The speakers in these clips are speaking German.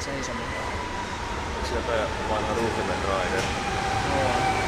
seisomaan. Sieltä vanha Ruukemen Raider. Joo.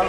Ян,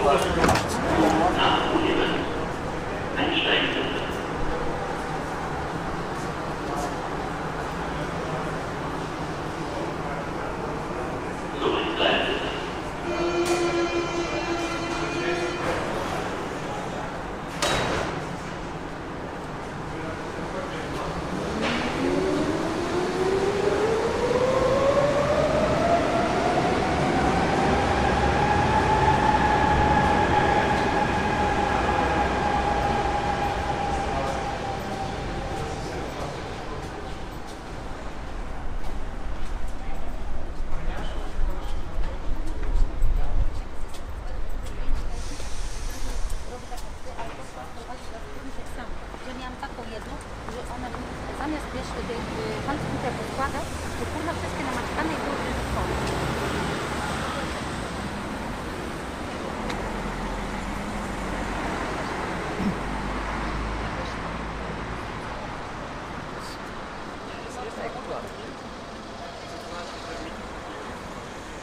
Możesz mi te poskładać, to kurwa wszystkie namaczkane i były wyjątkowe.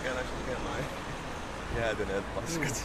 Käydäänkö tekemään jäätyneet paskat?